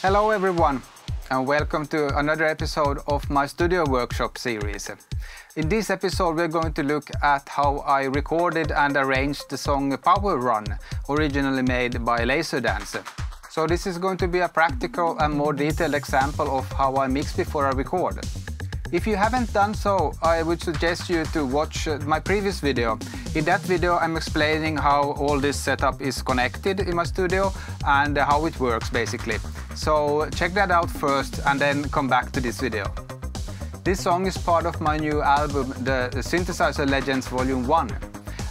Hello everyone and welcome to another episode of my studio workshop series. In this episode we're going to look at how I recorded and arranged the song Power Run, originally made by Laserdance. So this is going to be a practical and more detailed example of how I mix before I record. If you haven't done so, I would suggest you to watch my previous video. In that video I'm explaining how all this setup is connected in my studio and how it works basically. So check that out first and then come back to this video. This song is part of my new album, the Synthesizer Legends Volume 1.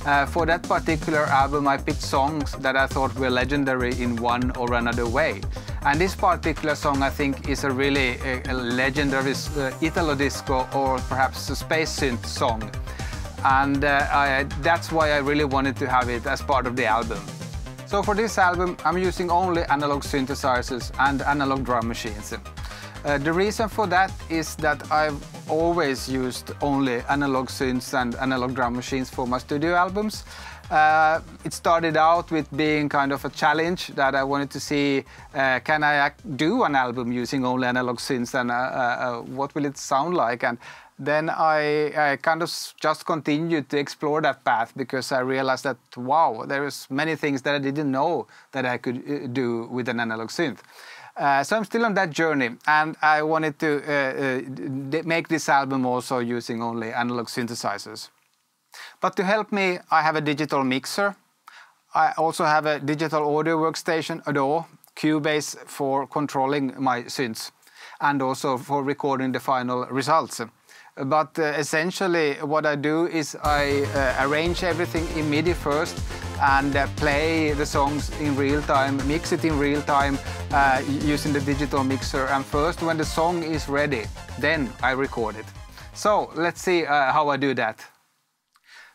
Uh, for that particular album, I picked songs that I thought were legendary in one or another way. And this particular song, I think, is a really a, a legendary uh, Italo disco or perhaps a space synth song. And uh, I, that's why I really wanted to have it as part of the album. So for this album, I'm using only analog synthesizers and analog drum machines. Uh, the reason for that is that I've always used only analog synths and analog drum machines for my studio albums. Uh, it started out with being kind of a challenge that I wanted to see uh, can I do an album using only analog synths and uh, uh, uh, what will it sound like and then I, I, kind of just continued to explore that path because I realized that wow there's many things that I didn't know that I could do with an analog synth. Uh, so I'm still on that journey, and I wanted to uh, uh, make this album also using only analog synthesizers. But to help me, I have a digital mixer. I also have a digital audio workstation, ADAW, Cubase for controlling my synths, and also for recording the final results. But uh, essentially, what I do is I uh, arrange everything in MIDI first and uh, play the songs in real time, mix it in real time uh, using the digital mixer. And first, when the song is ready, then I record it. So let's see uh, how I do that.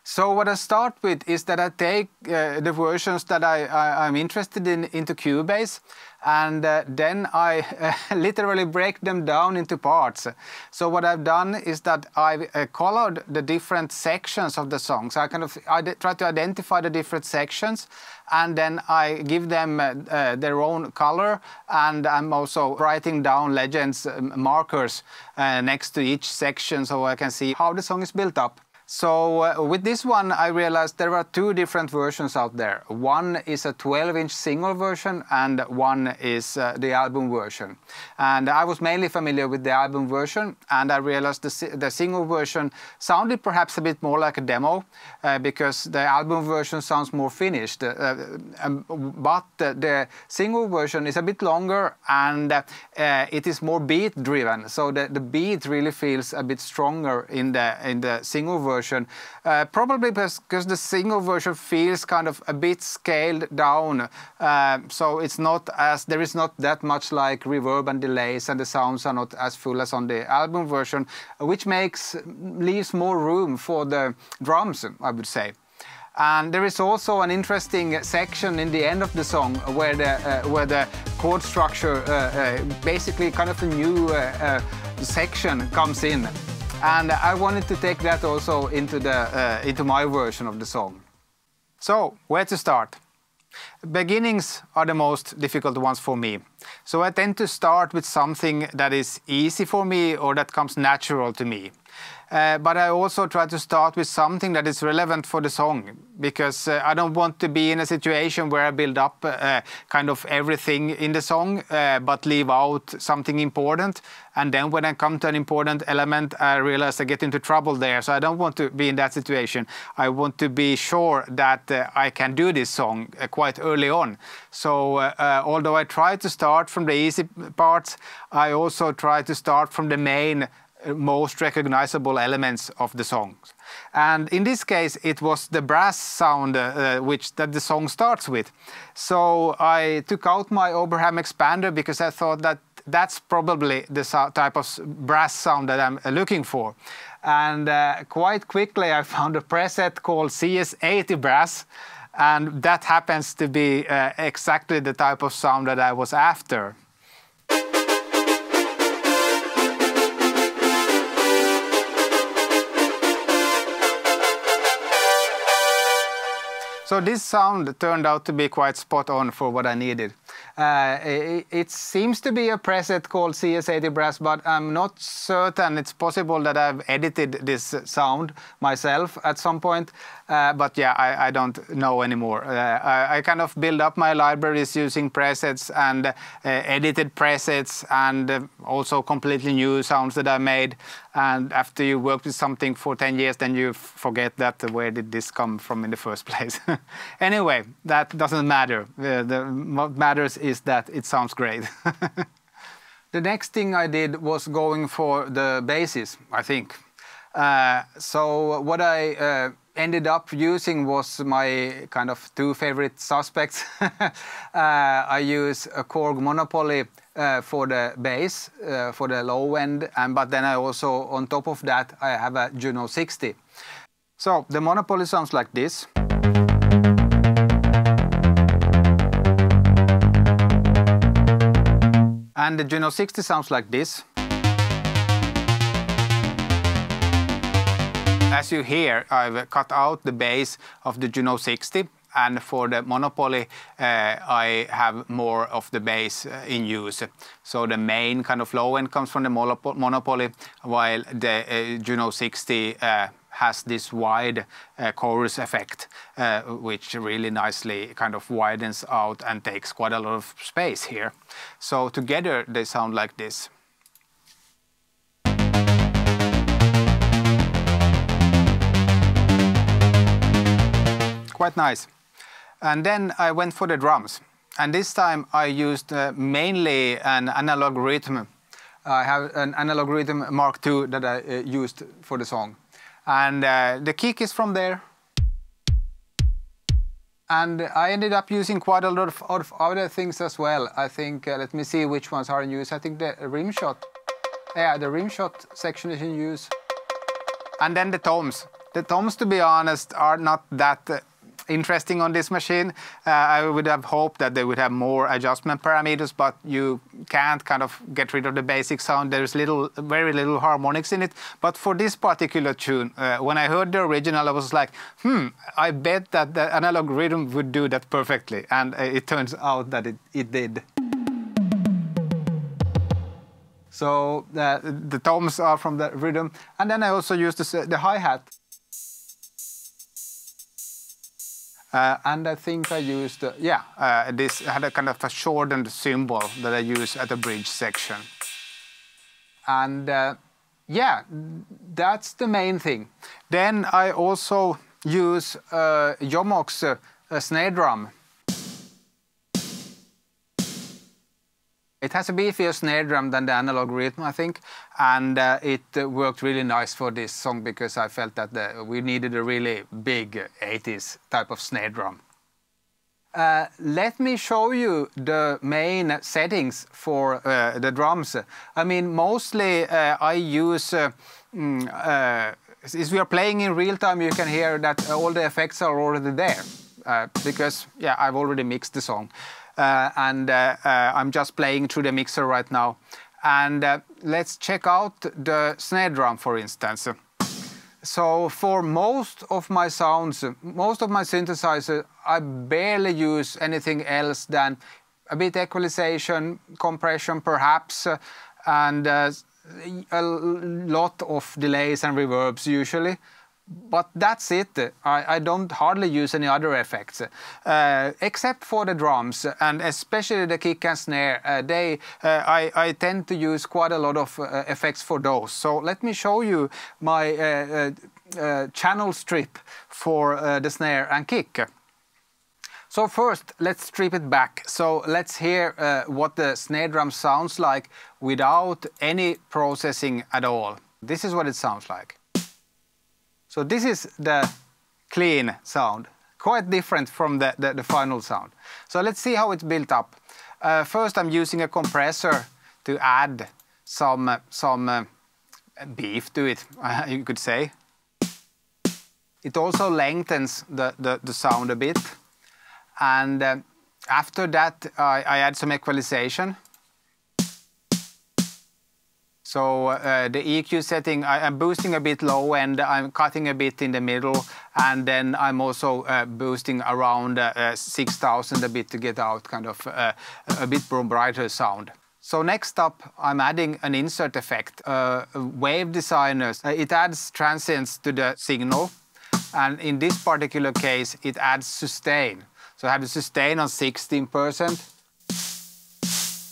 So what I start with is that I take uh, the versions that I, I, am interested in into Cubase and uh, then I uh, literally break them down into parts. So what I've done is that I've uh, colored the different sections of the song. So I kind of I try to identify the different sections and then I give them uh, uh, their own color and I'm also writing down legends um, markers uh, next to each section so I can see how the song is built up. So uh, with this one, I realized there are two different versions out there. One is a 12-inch single version and one is uh, the album version. And I was mainly familiar with the album version and I realized the, the single version sounded perhaps a bit more like a demo uh, because the album version sounds more finished. Uh, um, but the single version is a bit longer and uh, it is more beat driven. So the, the beat really feels a bit stronger in the, in the single version version. Uh, probably because the single version feels kind of a bit scaled down. Uh, so it's not as, there is not that much like reverb and delays and the sounds are not as full as on the album version, which makes, leaves more room for the drums, I would say. And there is also an interesting section in the end of the song where the, uh, where the chord structure, uh, uh, basically kind of a new uh, uh, section comes in. And I wanted to take that also into, the, uh, into my version of the song. So, where to start? Beginnings are the most difficult ones for me. So I tend to start with something that is easy for me or that comes natural to me. Uh, but I also try to start with something that is relevant for the song because uh, I don't want to be in a situation where I build up uh, kind of everything in the song uh, but leave out something important. And then when I come to an important element, I realize I get into trouble there. So I don't want to be in that situation. I want to be sure that uh, I can do this song uh, quite early on. So although I try to start from the easy parts, I also try to start from the main most recognizable elements of the songs. And in this case, it was the brass sound uh, which that the song starts with. So I took out my Oberheim expander because I thought that that's probably the type of brass sound that I'm looking for. And uh, quite quickly, I found a preset called CS80 brass, and that happens to be uh, exactly the type of sound that I was after. So this sound turned out to be quite spot on for what I needed. Uh, it, it, seems to be a preset called CS80 Brass, but I'm not certain. It's possible that I've edited this sound myself at some point. Uh, but yeah, I, I, don't know anymore. Uh, I, I, kind of build up my libraries using presets and uh, edited presets and uh, also completely new sounds that I made. And after you work with something for 10 years, then you forget that where did this come from in the first place. anyway, that doesn't matter. the, what matters is that it sounds great. the next thing I did was going for the basses, I think. Uh, so what I uh, ended up using was my kind of two favorite suspects. uh, I use a Korg Monopoly for the bass, uh, for the low end, and but then I also, on top of that, I have a Juno 60. So the Monopoly sounds like this. And the Juno 60 sounds like this. As you hear, I've cut out the bass of the Juno 60 and for the Monopoly, uh, I have more of the bass uh, in use. So the main kind of low end comes from the Monopoly, while the uh, Juno 60 uh, has this wide chorus effect, which really nicely kind of widens out and takes quite a lot of space here. So together they sound like this. quite nice. And then I went for the drums. And this time I used uh, mainly an Analog Rytm. I have an Analog Rytm Mark II that I uh, used for the song. And uh, the kick is from there. And I ended up using quite a lot of, of other things as well. I think, uh, let me see which ones are in use. I think the rim shot. Yeah, the rim shot section is in use. And then the toms. The toms, to be honest, are not that uh, interesting on this machine. Uh, I would have hoped that they would have more adjustment parameters, but you can't kind of get rid of the basic sound. There's little, very little harmonics in it. But for this particular tune, uh, when I heard the original, I was like, hmm, I bet that the Analog Rytm would do that perfectly. And uh, it turns out that it, it did. So the, the toms are from the Rytm. And then I also used the, the hi-hat. Uh, and I think I used, uh, yeah, uh, this had a kind of a shortened cymbal that I use at the bridge section. And uh, yeah, that's the main thing. Then I also use uh, Jomox uh, snare drum It has a beefier snare drum than the Analog Rytm, I think, and uh, it uh, worked really nice for this song because I felt that the, we needed a really big 80s type of snare drum. Uh, let me show you the main settings for uh, the drums. I mean, mostly uh, I use, uh, mm, uh, if we are playing in real time, you can hear that all the effects are already there. because, yeah, I've already mixed the song. Uh, and uh, uh, I'm just playing through the mixer right now. And let's check out the snare drum, for instance. So for most of my sounds, most of my synthesizer, I barely use anything else than a bit equalization, compression perhaps, and uh, a lot of delays and reverbs usually but that's it. I, I, don't hardly use any other effects, uh, except for the drums and especially the kick and snare. Uh, they, uh, I, I, tend to use quite a lot of uh, effects for those. So let me show you my uh, uh, channel strip for the snare and kick. So first, let's strip it back. So let's hear what the snare drum sounds like without any processing at all. This is what it sounds like. So this is the clean sound, quite different from the, the, the final sound. So let's see how it's built up. Uh, first I'm using a compressor to add some, some uh, beef to it, you could say. It also lengthens the, the, the sound a bit. And uh, after that, I, I add some equalization. So uh, the EQ setting, I, am boosting a bit low and I'm cutting a bit in the middle. And then I'm also uh, boosting around uh, uh 6,000 a bit to get out kind of uh, a bit more brighter sound. So next up, I'm adding an insert effect, uh, Wave Designers. it adds transients to the signal. And in this particular case, it adds sustain. So I have the sustain on 16%.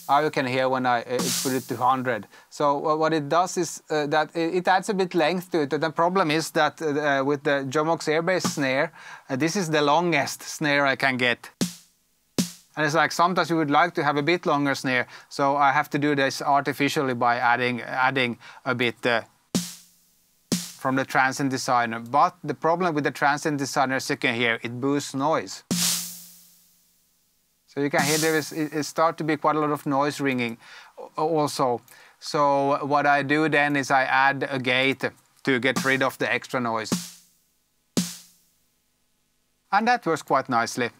Now you can hear when I put it to 100. So uh, what it does is uh, that it adds a bit length to it. The problem is that uh, with the Jomox Airbase snare, uh, this is the longest snare I can get. And it's like sometimes you would like to have a bit longer snare, so I have to do this artificially by adding, adding a bit uh, from the transient designer. But the problem with the transient designer, as you can hear, it boosts noise. So you can hear there is it start to be quite a lot of noise ringing also. So what I do then is I add a gate to get rid of the extra noise. And that works quite nicely.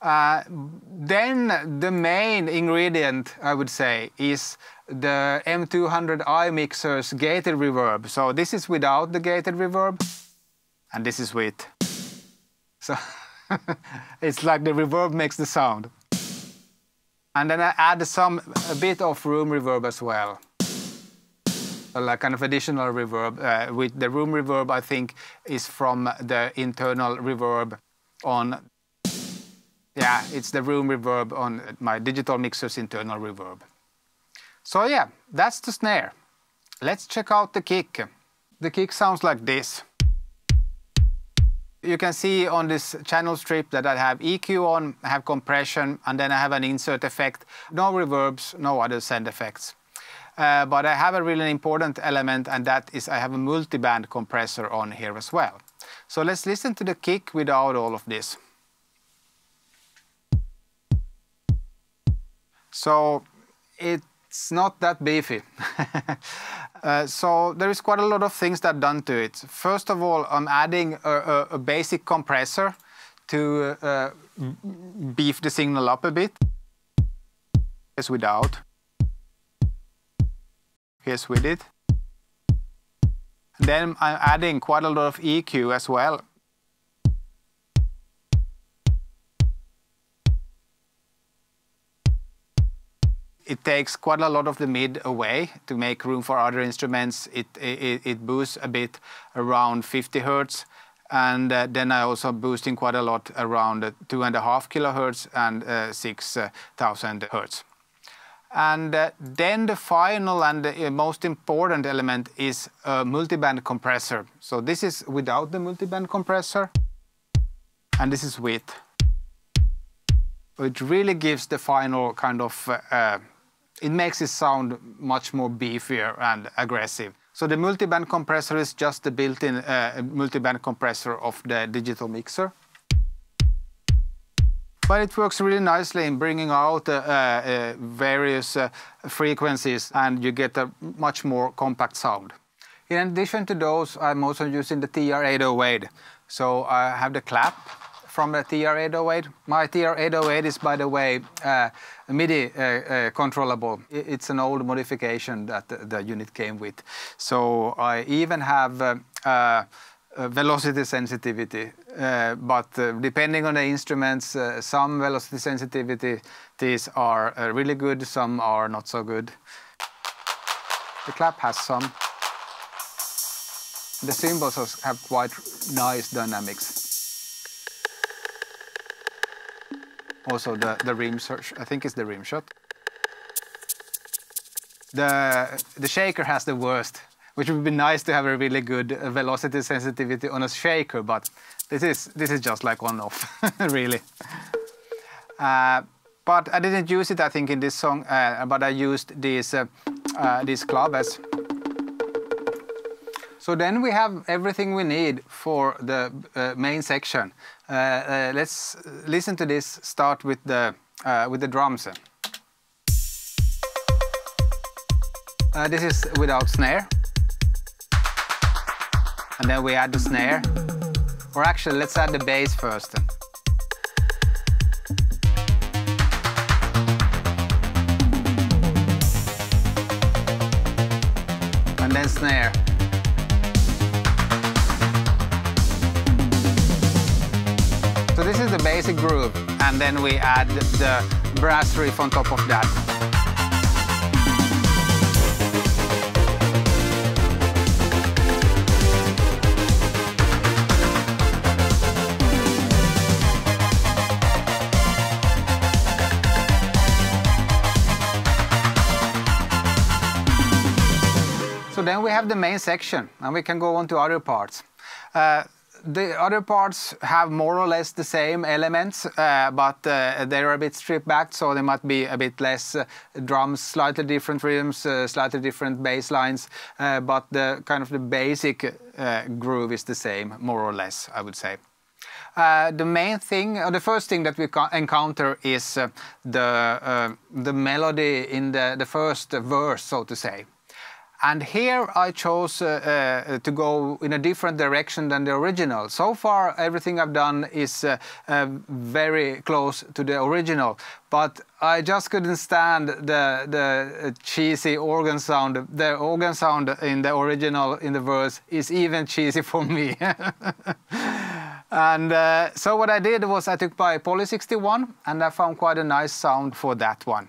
Uh, then the main ingredient, I would say, is the M200i mixer's gated reverb. So this is without the gated reverb, and this is with. So it's like the reverb makes the sound. And then I add some, a bit of room reverb as well. Like kind of additional reverb. Uh, with the room reverb, I think, is from the internal reverb on, yeah, it's the room reverb on my digital mixer's internal reverb. So yeah, that's the snare. Let's check out the kick. The kick sounds like this. You can see on this channel strip that I have EQ on, I have compression, and then I have an insert effect. No reverbs, no other send effects. Uh, but I have a really important element, and that is I have a multiband compressor on here as well. So let's listen to the kick without all of this. So it's not that beefy. Uh, so there is quite a lot of things that done to it. First of all, I'm adding a, a, a basic compressor to uh, beef the signal up a bit. Here's without. Here's with it. Then I'm adding quite a lot of EQ as well. it takes quite a lot of the mid away to make room for other instruments. It, it, it boosts a bit around 50 hertz. And uh, then I also boosting quite a lot around uh, two and a half kilohertz and uh, 6,000 hertz. And uh, then the final and the uh, most important element is a multiband compressor. So this is without the multiband compressor, and this is with. It really gives the final kind of uh, it makes it sound much more beefier and aggressive. So the multiband compressor is just the built-in uh, multiband compressor of the digital mixer. But it works really nicely in bringing out uh, uh, various uh, frequencies and you get a much more compact sound. In addition to those, I'm also using the TR-808. So I have the clap from the TR-808. My TR-808 is, by the way, uh, MIDI uh, uh, controllable. It's an old modification that the, the, unit came with. So I even have uh, uh, velocity sensitivity, uh, but depending on the instruments, some velocity sensitivities are really good, some are not so good. The clap has some. The cymbals have quite nice dynamics. Also the, the rim search, I think it's the rim shot. The, the shaker has the worst, which would be nice to have a really good velocity sensitivity on a shaker, but this is, this is just like one off, really. Uh, but I didn't use it, I think, in this song, uh, but I used these, uh, uh these claves. So then we have everything we need for the uh, main section. Uh, let's listen to this, start with the, with the drums. This is without snare. And then we add the snare. Or actually, let's add the bass first. and then snare. So this is the basic groove, and then we add the brass riff on top of that. So then we have the main section, and we can go on to other parts. Uh, the other parts have more or less the same elements, uh, but uh, they're a bit stripped back, so there might be a bit less uh, drums, slightly different rhythms, uh, slightly different bass lines, uh, but the kind of the basic uh, groove is the same, more or less, I would say. the main thing, the first thing that we encounter is the the melody in the the first verse, so to say. And here I chose uh, uh, to go in a different direction than the original. So far, everything I've done is uh, uh very close to the original, but I just couldn't stand the, the cheesy organ sound. The organ sound in the original, in the verse, is even cheesy for me. and uh, so what I did was I took my Poly 61 and I found quite a nice sound for that one.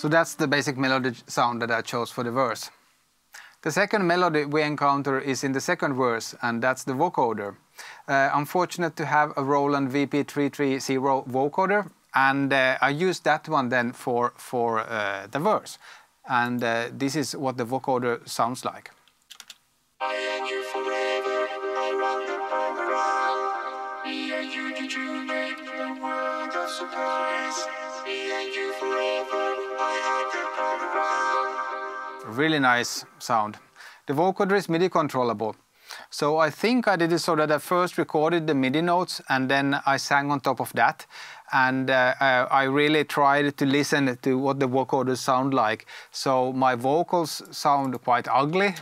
So that's the basic melody sound that I chose for the verse. The second melody we encounter is in the second verse, and that's the vocoder. Uh, I'm fortunate to have a Roland VP330 vocoder, and uh, I used that one then for, for uh, the verse. And uh, this is what the vocoder sounds like. Really nice sound. The vocoder is MIDI controllable. So I think I did it so that I first recorded the MIDI notes and then I sang on top of that. And uh, uh, I really tried to listen to what the vocoders sound like. So my vocals sound quite ugly.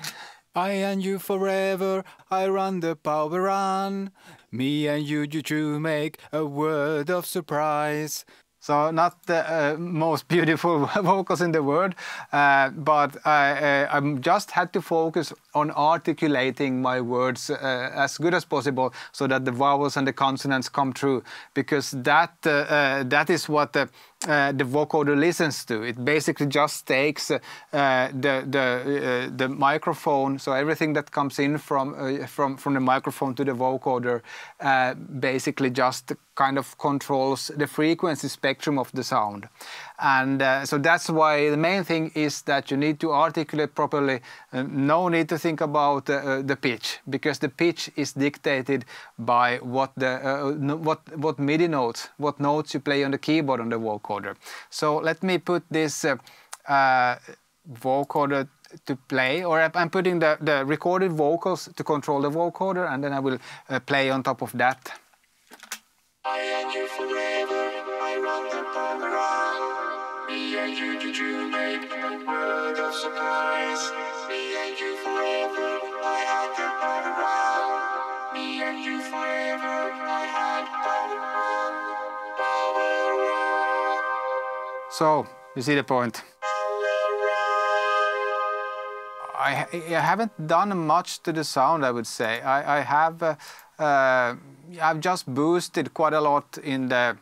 I and you forever, I run the power run. Me and you, you two make a word of surprise. So not the uh, most beautiful vocals in the world, uh, but I, uh, I, just had to focus on articulating my words uh, as good as possible so that the vowels and the consonants come true, because that uh, uh, that is what the uh, the vocoder listens to. It basically just takes uh, the the uh, the microphone, so everything that comes in from uh, from from the microphone to the vocoder, uh, basically just kind of controls the frequency spectrum of the sound. And so that's why the main thing is that you need to articulate properly. Uh, no need to think about the pitch because the pitch is dictated by what the what what MIDI notes, what notes you play on the keyboard on the vocoder. So let me put this uh, uh, vocoder to play, or I'm putting the, the recorded vocals to control the vocoder, and then I will play on top of that. So, you see the point. I, I, haven't done much to the sound, I would say. I, I have, uh, uh, I've just boosted quite a lot in the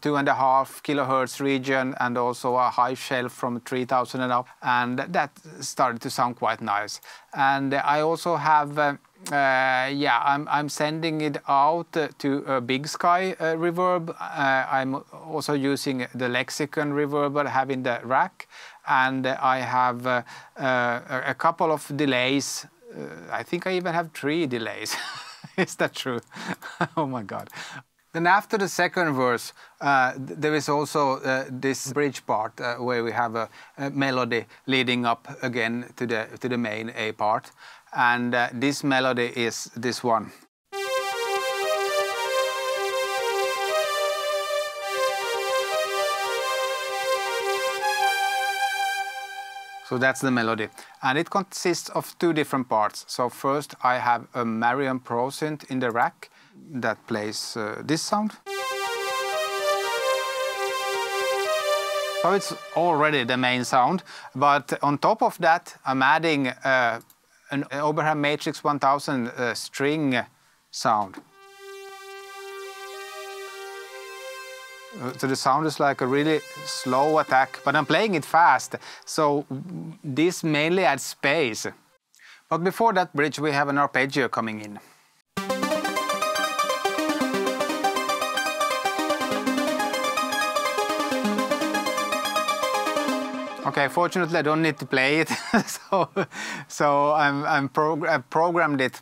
two and a half kilohertz region and also a high shelf from 3000 and up and that started to sound quite nice and I also have uh, yeah, I'm, I'm sending it out uh, to a Big Sky uh, reverb. Uh, I'm also using the Lexicon reverb have the rack, and I have uh, uh, a couple of delays. I think I even have three delays. Is that true? oh my God. Then after the second verse, uh, there is also uh, this bridge part uh, where we have a, a, melody leading up again to the to the main A part, and uh, this melody is this one. So that's the melody. And it consists of two different parts. So first I have a Marion Pro synth in the rack that plays uh, this sound. So it's already the main sound, but on top of that, I'm adding a an Oberheim Matrix 1000 uh, string sound. Uh, so the sound is like a really slow attack, but I'm playing it fast, so this mainly adds space. But before that bridge, we have an arpeggio coming in. Okay, fortunately I don't need to play it, so, so I'm, I'm I programmed it.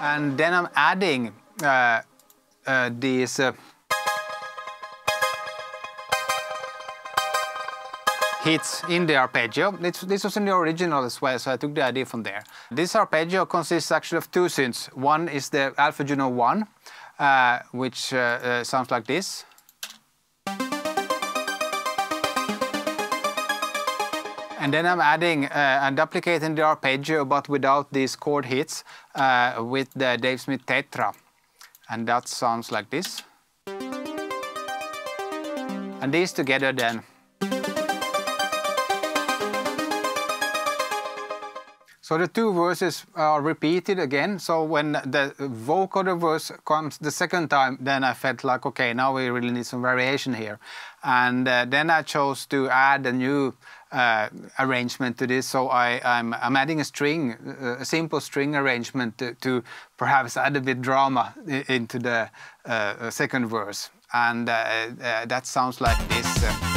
And then I'm adding uh, uh, these uh, hits in the arpeggio. this was in the original as well, so I took the idea from there. This arpeggio consists actually of two synths. One is the Alpha Juno 1, uh, which uh, uh, sounds like this. And then I'm adding uh, and duplicating the arpeggio, but without these chord hits, uh, with the Dave Smith Tetra. And that sounds like this. And these together then So the two verses are repeated again. So when the vocoder verse comes the second time, then I felt like, okay, now we really need some variation here. And uh, then I chose to add a new uh, arrangement to this. So I, am adding a string, uh, a simple string arrangement to, to, perhaps add a bit drama into the uh, second verse. And uh, uh, that sounds like this.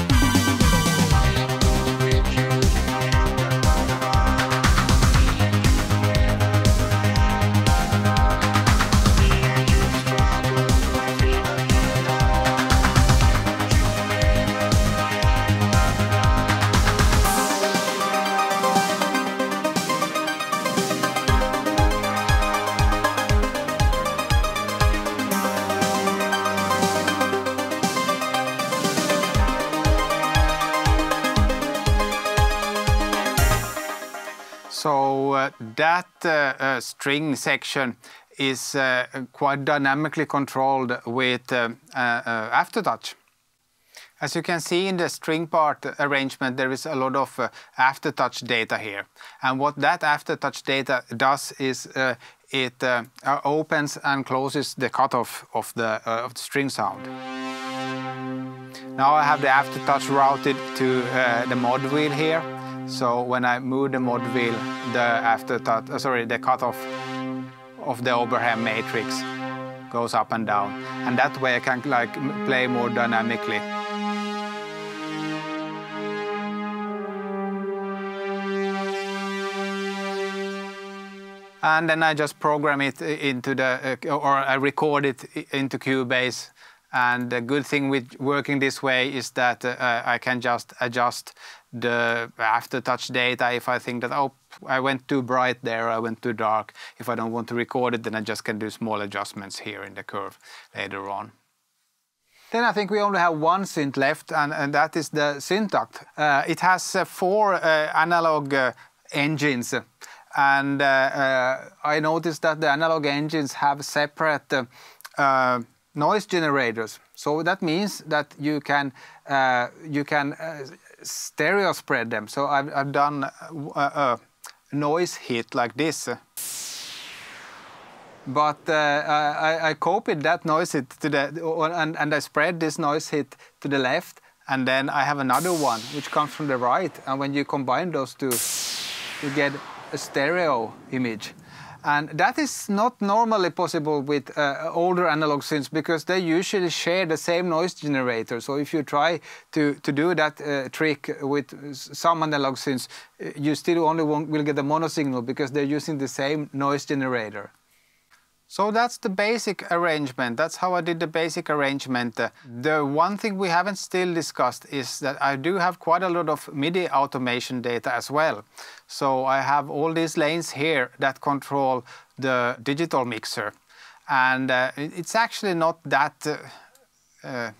So uh, that uh, uh, string section is uh, quite dynamically controlled with uh, uh, aftertouch. As you can see in the string part arrangement, there is a lot of aftertouch data here. And what that aftertouch data does is it opens and closes the cutoff of the string sound. Now I have the aftertouch routed to the mod wheel here. So when I move the mod wheel, the aftertouch, uh, sorry, the cutoff of the Oberheim matrix goes up and down. And that way I can like play more dynamically. And then I just program it into the, uh, or I record it into Cubase and the good thing with working this way is that uh, I can just adjust the aftertouch data if I think that, oh, I went too bright there, I went too dark. If I don't want to record it, then I just can do small adjustments here in the curve later on. Then I think we only have one synth left, and, and that is the Syntakt. Uh, it has uh, four uh, analog uh, engines, and uh, uh, I noticed that the analog engines have separate noise generators. So that means that you can you can stereo spread them. So I've, I've done uh, a, a, uh, uh, noise hit like this. But uh, I, I, copied that noise hit to the and, and I spread this noise hit to the left, and then I have another one which comes from the right. And when you combine those two, you get a stereo image. And that is not normally possible with uh, older analog synths because they usually share the same noise generator. So if you try to, to do that uh, trick with some analog synths, uh, you still only will get a mono signal because they're using the same noise generator. So that's the basic arrangement. That's how I did the basic arrangement. The one thing we haven't still discussed is that I do have quite a lot of MIDI automation data as well. So I have all these lanes here that control the digital mixer. And uh, it's actually not that uh, uh,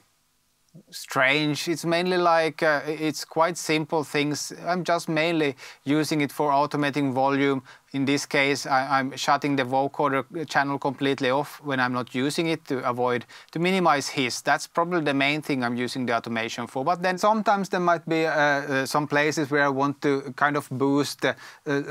strange. It's mainly like, uh, it's quite simple things. I'm just mainly using it for automating volume. In this case, I, am shutting the vocoder channel completely off when I'm not using it to avoid, to minimize hiss. That's probably the main thing I'm using the automation for. But then sometimes there might be uh, uh, some places where I want to kind of boost uh,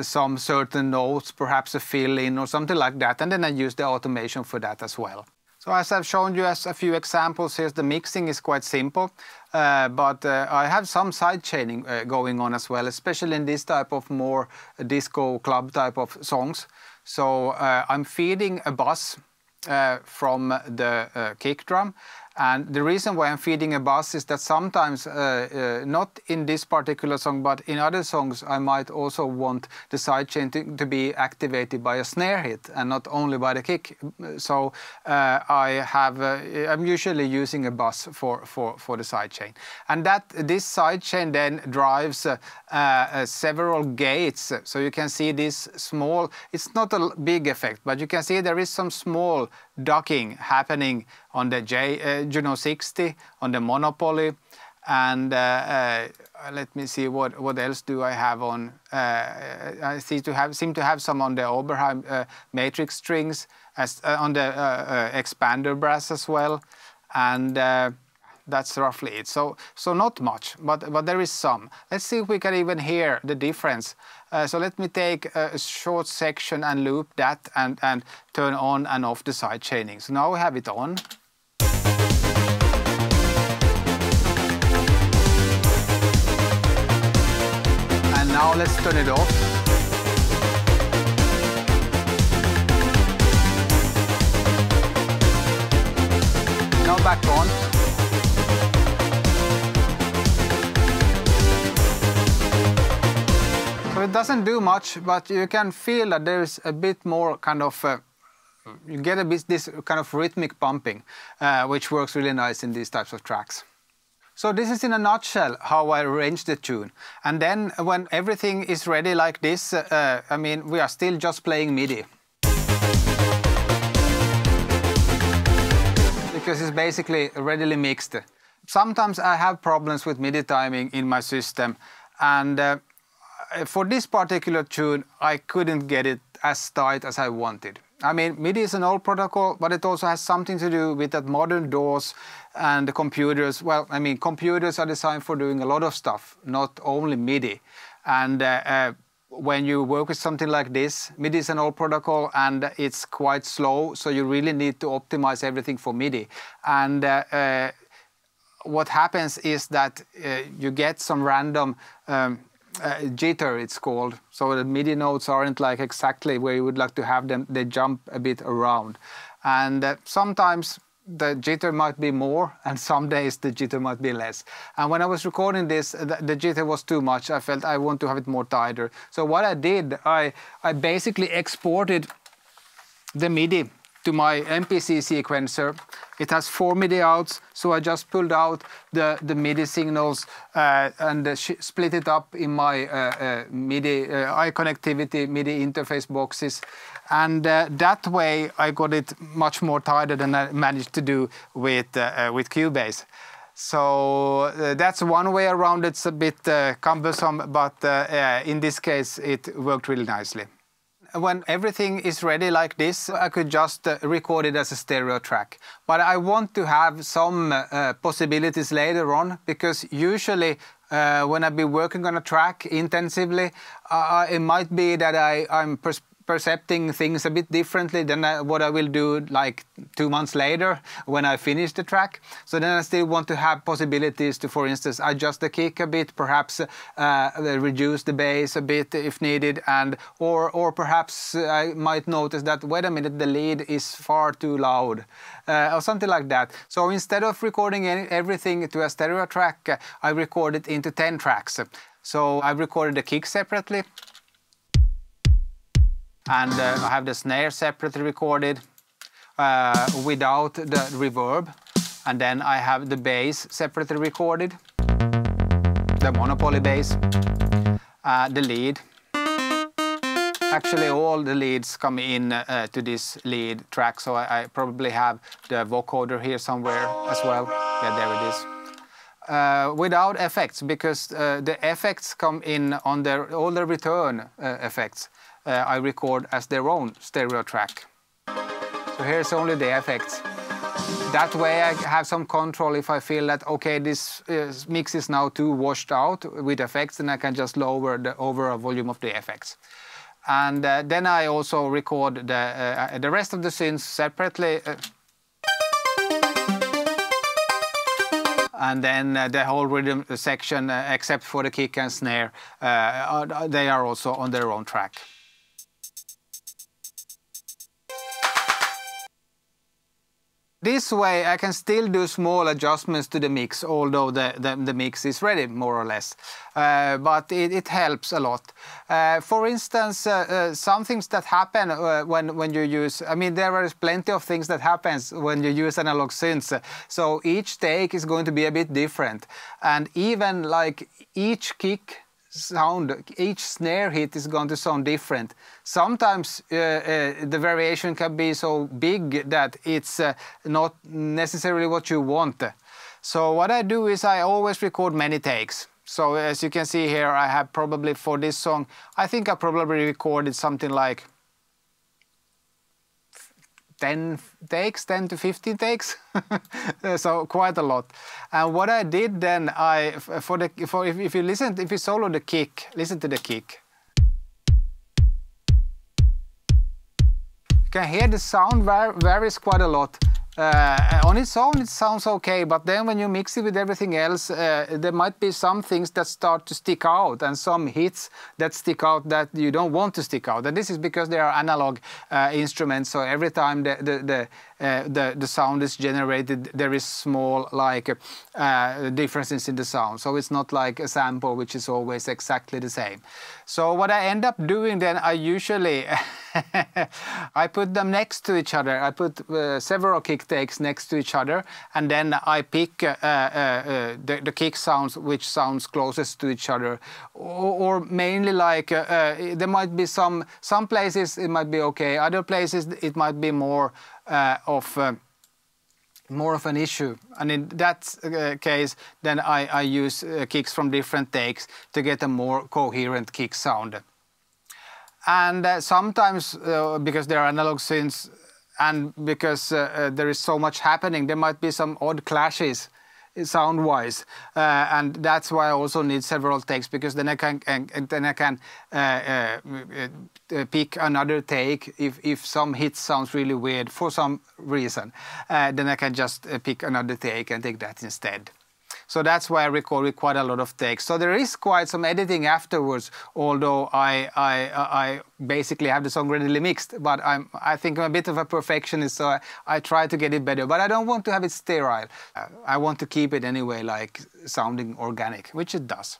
some certain notes, perhaps a fill in or something like that. And then I use the automation for that as well. So as I've shown you as a few examples here, the mixing is quite simple, uh, but uh, I have some side chaining uh, going on as well, especially in this type of more disco club type of songs. So uh, I'm feeding a bus uh, from the uh, kick drum and the reason why I'm feeding a bass is that sometimes, uh, uh, not in this particular song, but in other songs, I might also want the sidechain to, to be activated by a snare hit and not only by the kick. So uh, I have, uh, I'm usually using a bass for, for, for the sidechain. And that this sidechain then drives uh, uh, several gates. So you can see this small, it's not a big effect, but you can see there is some small ducking happening on the J, uh, Juno 60, on the Monopoly, and uh, uh, let me see what what else do I have on. I see to have seem to have some on the Oberheim matrix strings, as on the expander brass as well, and that's roughly it. So, so not much, but, but there is some. Let's see if we can even hear the difference. Uh, so let me take a short section and loop that and, and turn on and off the side chaining. So now we have it on. And now let's turn it off. Back on. It doesn't do much, but you can feel that there's a bit more kind of uh, you get a bit this kind of rhythmic pumping, uh, which works really nice in these types of tracks. So this is in a nutshell how I arrange the tune. And then when everything is ready like this, uh, I mean, we are still just playing MIDI. Because it's basically readily mixed. Sometimes I have problems with MIDI timing in my system. And uh, for this particular tune, I couldn't get it as tight as I wanted. I mean, MIDI is an old protocol, but it also has something to do with that modern DAWs and the computers. Well, I mean, computers are designed for doing a lot of stuff, not only MIDI. And uh, uh, when you work with something like this, MIDI is an old protocol and it's quite slow, so you really need to optimize everything for MIDI. And uh, uh, what happens is that uh, you get some random um, uh, jitter it's called. So the MIDI notes aren't like exactly where you would like to have them. They jump a bit around. And uh, sometimes the jitter might be more and some days the jitter might be less. And when I was recording this, the, the, jitter was too much. I felt I want to have it more tighter. So what I did, I, I basically exported the MIDI to my MPC sequencer. It has four MIDI outs, so I just pulled out the, the MIDI signals uh, and uh, split it up in my uh, uh MIDI uh, iConnectivity MIDI interface boxes. And uh, that way I got it much more tighter than I managed to do with, with Cubase. So that's one way around. It's a bit cumbersome, but in this case, it worked really nicely when everything is ready like this, I could just uh, record it as a stereo track. But I want to have some uh, possibilities later on because usually uh, when I've been working on a track intensively, uh, it might be that I, I'm percepting things a bit differently than I, what I will do like two months later when I finish the track. So then I still want to have possibilities to, for instance, adjust the kick a bit, perhaps uh, reduce the bass a bit if needed, and or or perhaps I might notice that wait a minute, the lead is far too loud, uh, or something like that. So instead of recording any, everything to a stereo track, I record it into 10 tracks. So I've recorded the kick separately, and uh, I have the snare separately recorded uh, without the reverb. And then I have the bass separately recorded. The monopoly bass. Uh, the lead. Actually all the leads come in uh, to this lead track. So I, I, probably have the vocoder here somewhere as well. Yeah there it is. Uh, without effects because uh, the effects come in on their all the return uh, effects I record as their own stereo track. So here's only the effects. That way I have some control if I feel that okay this uh, mix is now too washed out with effects then I can just lower the overall volume of the effects. And uh, then I also record the, the rest of the synths separately and then uh, the whole rhythm section, uh, except for the kick and snare, uh, they are also on their own track. This way I can still do small adjustments to the mix, although the, the, the mix is ready, more or less. Uh, but it, it, helps a lot. Uh, for instance, uh, uh some things that happen uh, when, when you use, I mean, there is plenty of things that happens when you use analog synths. So each take is going to be a bit different. And even like each kick sound, each snare hit is going to sound different. Sometimes uh, uh, the variation can be so big that it's uh, not necessarily what you want. So what I do is I always record many takes. So as you can see here, I have probably for this song, I think I probably recorded something like 10 takes, 10 to 15 takes, so quite a lot. And what I did then, I for the for if, if you listen, if you solo the kick, listen to the kick. You can hear the sound varies quite a lot. Uh, on its own, it sounds okay, but then when you mix it with everything else, uh, there might be some things that start to stick out and some hits that stick out that you don't want to stick out. And this is because they are analog uh, instruments, so every time the, the, the uh, the, the sound is generated, there is small like uh, differences in the sound. So it's not like a sample which is always exactly the same. So what I end up doing then, I usually I put them next to each other. I put uh, several kick takes next to each other, and then I pick uh, uh, the, the, kick sounds which sounds closest to each other, or, or mainly like there might be some some places it might be okay, other places it might be more of uh, more of an issue. And in that uh, case, then I, I use kicks from different takes to get a more coherent kick sound. And sometimes, because there are analog synths, and because uh, there is so much happening, there might be some odd clashes sound wise uh, and that's why I also need several takes because then I can and, then I can uh, uh, uh, pick another take if if some hit sounds really weird for some reason uh, then I can just uh, pick another take and take that instead. So that's why I recorded quite a lot of takes. So there is quite some editing afterwards, although I, I, uh, I basically have the song readily mixed. But I'm, I think I'm a bit of a perfectionist, so I, I try to get it better. But I don't want to have it sterile. I want to keep it anyway, like sounding organic, which it does.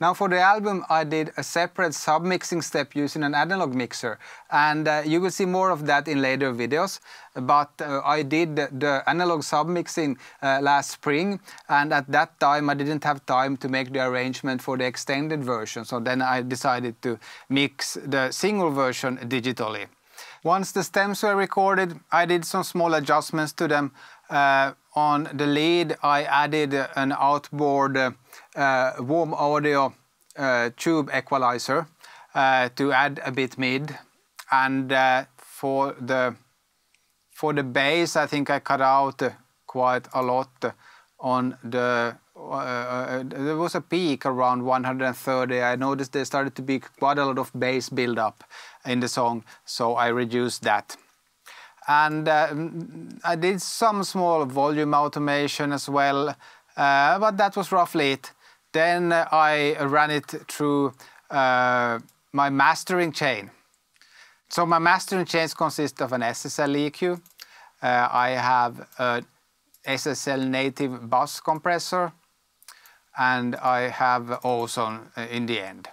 Now for the album I did a separate submixing step using an analog mixer and uh, you will see more of that in later videos but uh, I did the analog submixing uh, last spring and at that time I didn't have time to make the arrangement for the extended version so then I decided to mix the single version digitally. Once the stems were recorded I did some small adjustments to them. Uh, on the lead I added an outboard uh, uh, warm audio uh, tube equalizer to add a bit mid. And for the for the bass, I think I cut out quite a lot on the uh, uh, there was a peak around 130. I noticed there started to be quite a lot of bass buildup in the song, so I reduced that. And uh, I did some small volume automation as well, uh, but that was roughly it. Then I ran it through uh, my mastering chain. So my mastering chains consist of an SSL EQ. Uh, I have a SSL native bus compressor and I have ozone in the end.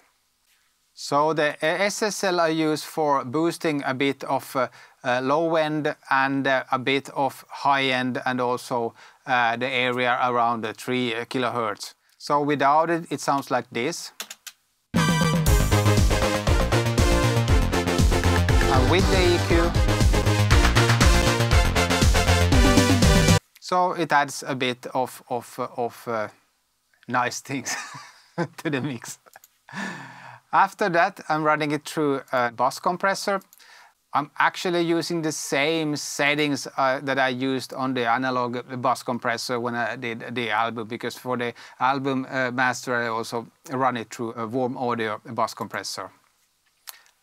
So the SSL I use for boosting a bit of uh, low end and uh, a bit of high end and also uh, the area around the 3 kilohertz. So without it, it sounds like this. And with the EQ, so it adds a bit of, of, uh, nice things to the mix. After that, I'm running it through a bus compressor. I'm actually using the same settings uh, that I used on the analog bus compressor when I did the album, because for the album uh, master, I also run it through a warm audio bus compressor.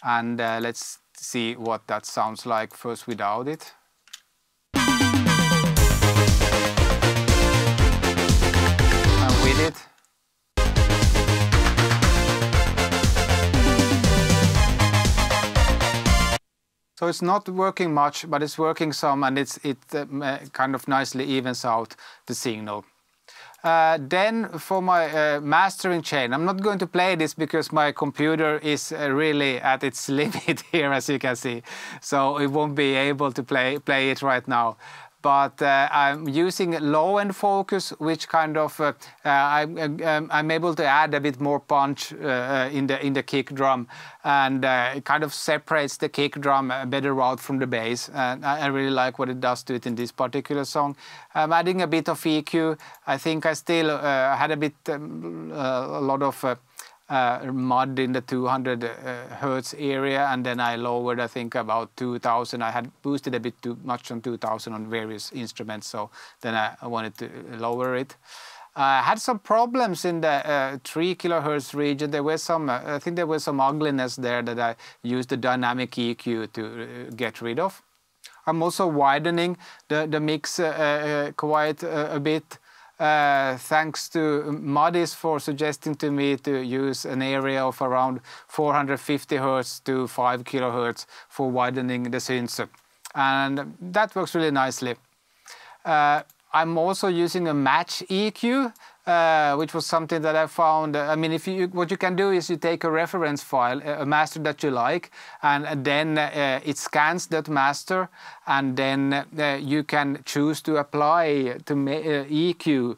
And uh, let's see what that sounds like first without it. And with it. So it's not working much, but it's working some, and it uh, kind of nicely evens out the signal. Uh, then for my uh, mastering chain, I'm not going to play this because my computer is uh, really at its limit here, as you can see. So it won't be able to play play it right now but uh, I'm using low end focus, which kind of uh, uh I'm, um, I'm, able to add a bit more punch uh, uh, in the in the kick drum, and it kind of separates the kick drum a better out from the bass. And I really like what it does to it in this particular song. I'm adding a bit of EQ. I think I still had a bit um, a lot of uh, mud in the 200 uh, hertz area, and then I lowered, I think, about 2000. I had boosted a bit too much on 2000 on various instruments, so then I, wanted to lower it. I uh, had some problems in the uh, 3 kilohertz region. There was some, uh, I think there was some ugliness there that I used the dynamic EQ to uh, get rid of. I'm also widening the, the mix quite a bit. Uh, thanks to Modis for suggesting to me to use an area of around 450 Hz to 5 kHz for widening the synths. And that works really nicely. Uh, I'm also using a match EQ uh, which was something that I found. Uh, I mean, if you what you can do is you take a reference file, a master that you like, and then uh, it scans that master, and then uh, you can choose to apply to uh, EQ,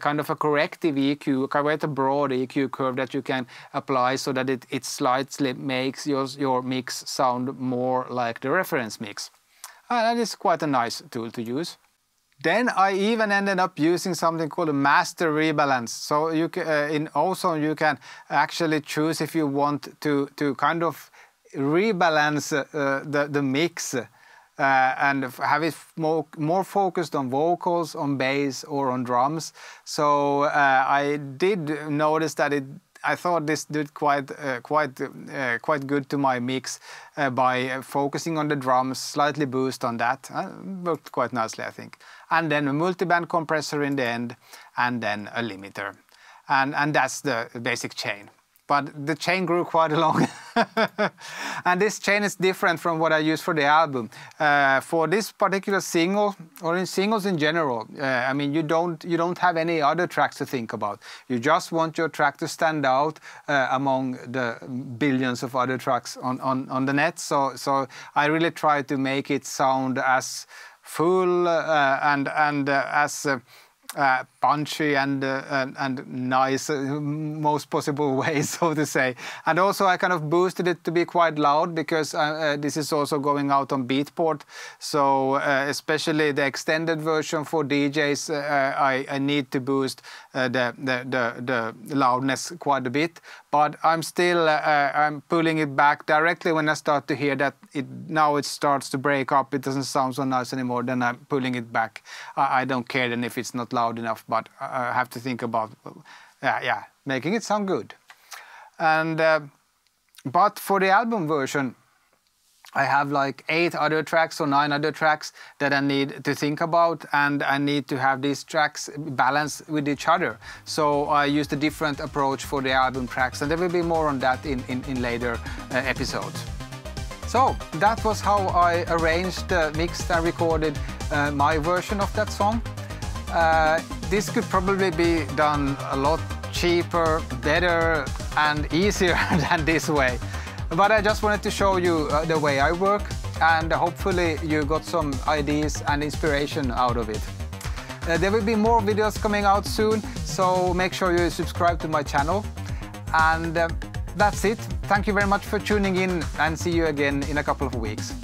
kind of a corrective EQ, quite a broad EQ curve that you can apply so that it, it slightly makes your, your mix sound more like the reference mix. And that is quite a nice tool to use. Then I even ended up using something called a master rebalance. So you can, uh, in Ozone you can actually choose if you want to to kind of rebalance uh, the the mix. Uh, and have it more, more focused on vocals, on bass, or on drums. So uh, I did notice that it I thought this did quite uh, quite uh, quite good to my mix uh, by focusing on the drums, slightly boost on that. Uh, worked quite nicely, I think. And then a multiband compressor in the end, and then a limiter, and and that's the basic chain but the chain grew quite long. and this chain is different from what I use for the album. Uh, for this particular single, or in singles in general, uh, I mean, you don't you don't have any other tracks to think about. You just want your track to stand out uh, among the billions of other tracks on, on, on the net. So so I really try to make it sound as full uh, and and uh, as uh, punchy and, uh, and, and nice, uh, most possible way, so to say. And also, I kind of boosted it to be quite loud because uh, uh, this is also going out on Beatport. So, uh, especially the extended version for DJs, I, I, need to boost the, the, the, the, loudness quite a bit. But I'm still I'm pulling it back directly when I start to hear that it now it starts to break up. It doesn't sound so nice anymore. Then I'm pulling it back. I, I don't care then if it's not loud enough but I have to think about, yeah, yeah, making it sound good. And uh, but for the album version, I have like eight other tracks or nine other tracks that I need to think about, and I need to have these tracks balanced with each other. So I used a different approach for the album tracks, and there will be more on that in, in, in later uh, episodes. So that was how I arranged, uh, mixed, and recorded uh, my version of that song. Uh, this could probably be done a lot cheaper, better and easier than this way. But I just wanted to show you uh, the way I work and hopefully you got some ideas and inspiration out of it. Uh, there will be more videos coming out soon, so make sure you subscribe to my channel. And uh, that's it. Thank you very much for tuning in and see you again in a couple of weeks.